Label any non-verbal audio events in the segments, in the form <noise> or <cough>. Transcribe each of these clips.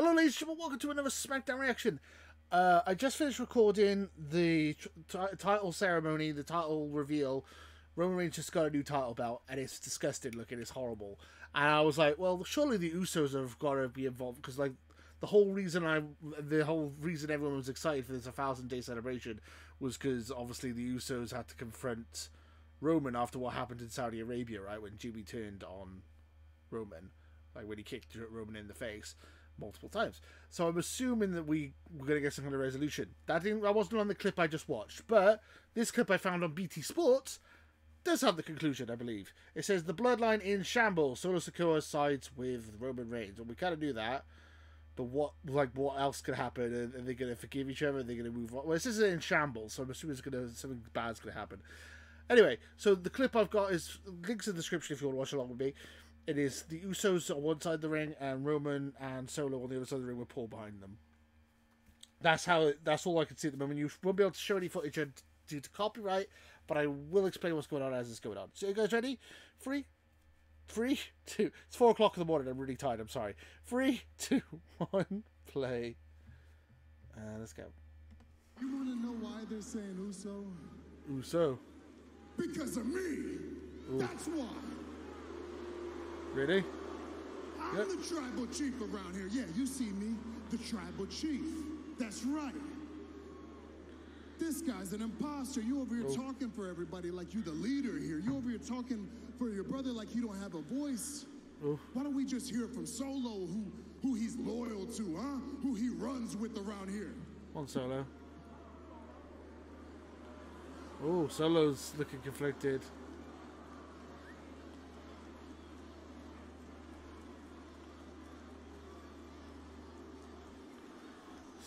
Hello, ladies and gentlemen. Welcome to another SmackDown reaction. Uh, I just finished recording the title ceremony, the title reveal. Roman Reigns just got a new title belt, and it's disgusting looking. It's horrible. And I was like, well, surely the Usos have got to be involved because, like, the whole reason I, the whole reason everyone was excited for this a thousand day celebration was because obviously the Usos had to confront Roman after what happened in Saudi Arabia, right? When Jimmy turned on Roman, like when he kicked Roman in the face multiple times. So I'm assuming that we we're gonna get some kind of resolution. That didn't that wasn't on the clip I just watched, but this clip I found on BT Sports does have the conclusion, I believe. It says the bloodline in shambles. Solo Sikoa sides with Roman Reigns, and we kind of knew that. But what, like, what else could happen? Are, are they going to forgive each other? Are they going to move on? Well, this is in shambles, so I'm assuming it's going to something bad's going to happen. Anyway, so the clip I've got is links in the description if you want to watch along with me. It is the Usos on one side of the ring and Roman and Solo on the other side of the ring with Paul behind them. That's how. That's all I can see at the moment. You won't be able to show any footage due to copyright, but I will explain what's going on as it's going on. So, you guys ready? Three, three, two. It's four o'clock in the morning. I'm really tired. I'm sorry. Three, two, <laughs> one, play. Uh, let's go. You want to know why they're saying Uso? Uso. Because of me. Ooh. That's why. Ready? I'm yep. the tribal chief around here. Yeah, you see me, the tribal chief. That's right. This guy's an imposter. You over here oh. talking for everybody like you the leader here. You over here talking for your brother like you don't have a voice. Oh. Why don't we just hear from Solo who who he's loyal to, huh? Who he runs with around here. On Solo. Oh, Solo's looking conflicted.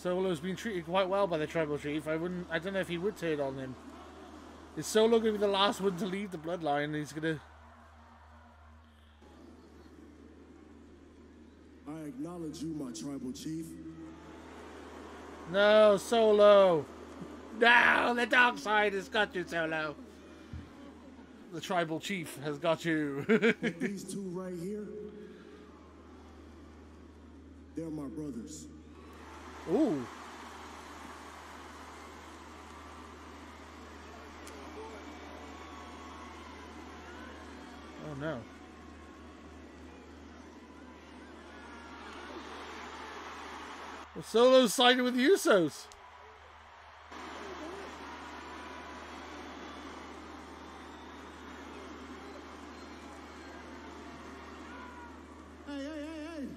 Solo's been treated quite well by the tribal chief. I wouldn't. I don't know if he would turn on him. Is Solo going to be the last one to leave the bloodline? He's going to. I acknowledge you, my tribal chief. No, Solo. No, the dark side has got you, Solo. The tribal chief has got you. <laughs> These two right here, they're my brothers. Ooh. Oh no. Well, Solo's siding with the Usos. Hey, hey, hey,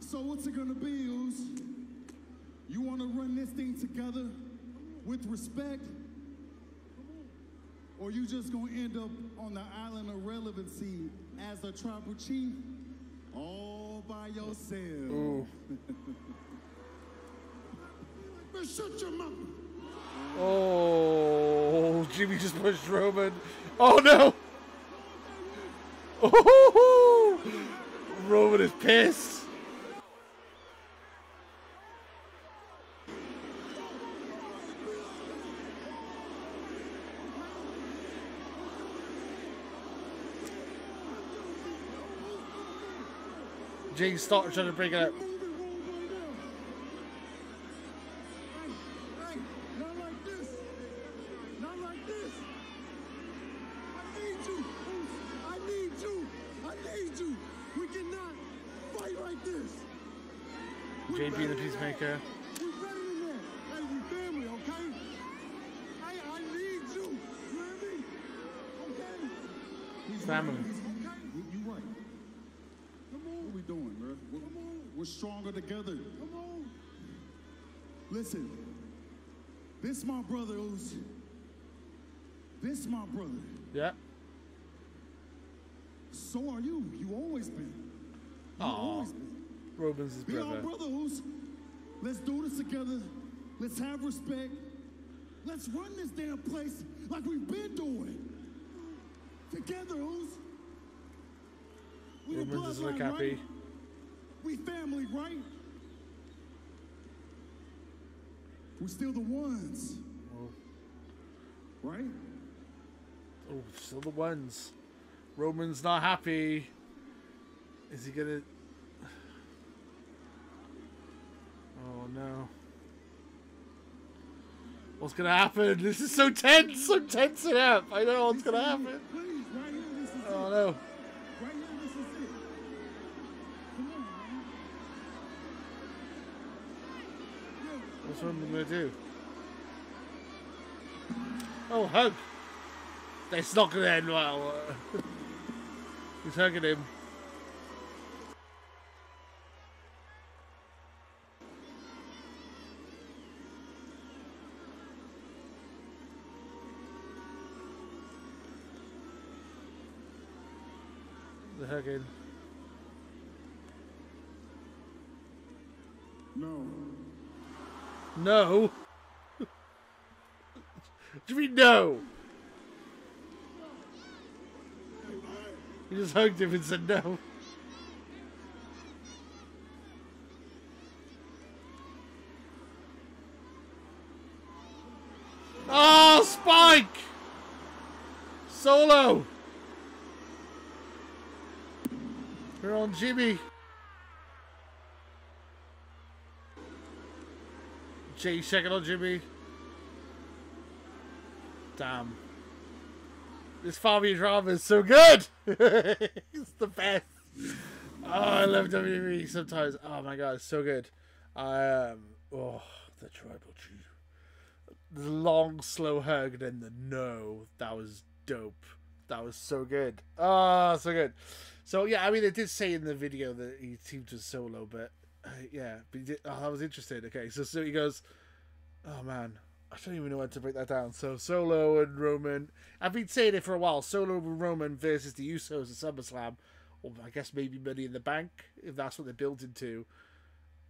So what's it gonna be, You wanna run this thing together with respect? Or you just gonna end up on the island of relevancy as a tribal chief all by yourself? Oh. Man, <laughs> shut your mouth. Oh, Jimmy just pushed Roman. Oh no! <laughs> Oh, Roman is pissed. Jay started trying to bring it up. JB the Peacemaker. Family. We're stronger together. Come on. Listen, this my brother who's this my brother. Yeah. So are you. You always been. You Aww. always been. Roman's his Be our brothers. Let's do this together. Let's have respect. Let's run this damn place like we've been doing. Together, who's? We Roman doesn't look happy. Right? We family, right? We're still the ones. Right? Oh, still the ones. Roman's not happy. Is he gonna... Oh no. What's gonna happen? This is so tense! I'm tensing up! I know what's gonna happen! Please, right here, this is Oh no. Right here, this is it. Come on, man. Yeah. What's Roman gonna do? Oh, hug! It's not gonna end well. <laughs> He's hugging him. The hugging. No. No. <laughs> do you mean no? He just hugged him and said no. Oh, Spike! Solo! We're on Jimmy. Jay checking on Jimmy. Damn. This Fabi drama is so good! <laughs> it's the best. Oh, I love WWE sometimes. Oh my god, it's so good. Um oh the tribal chief. The long slow hug and then the no. That was dope. That was so good. Oh, so good. So yeah, I mean, it did say in the video that he teamed with Solo, but yeah, but he did, oh, I was interested. Okay, so so he goes, oh man, I don't even know when to break that down. So Solo and Roman, I've been saying it for a while. Solo and Roman versus the Usos at SummerSlam, or I guess maybe Money in the Bank if that's what they're built into.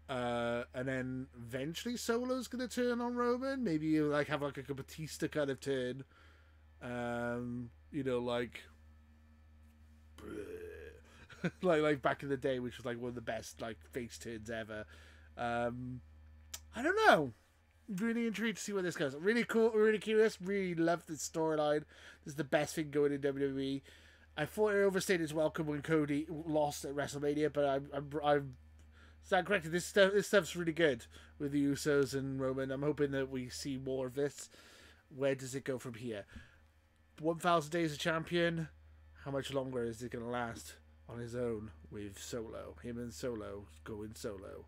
Uh, and then eventually Solo's gonna turn on Roman. Maybe you like have like a Batista kind of turn. Um, you know, like <laughs> like like back in the day, which was like one of the best like face turns ever. Um, I don't know. Really intrigued to see where this goes. Really cool, really curious. Really love this storyline. This is the best thing going in WWE. I thought it overstayed its welcome when Cody lost at WrestleMania, but I'm I'm, I'm stand corrected. This stuff this stuff's really good with the Usos and Roman. I'm hoping that we see more of this. Where does it go from here? One thousand days of champion. How much longer is it going to last on his own with Solo? Him and Solo going solo.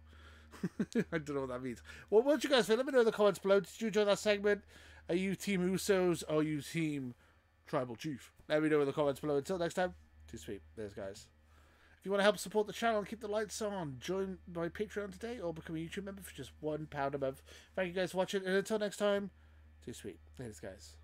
<laughs> I don't know what that means. Well, what do you guys think? Let me know in the comments below. Did you enjoy that segment? Are you Team Usos are you Team Tribal Chief? Let me know in the comments below. Until next time, too sweet. There's guys. If you want to help support the channel and keep the lights on, join my Patreon today or become a YouTube member for just one pound a month. Thank you guys for watching, and until next time, too sweet. Thanks, guys.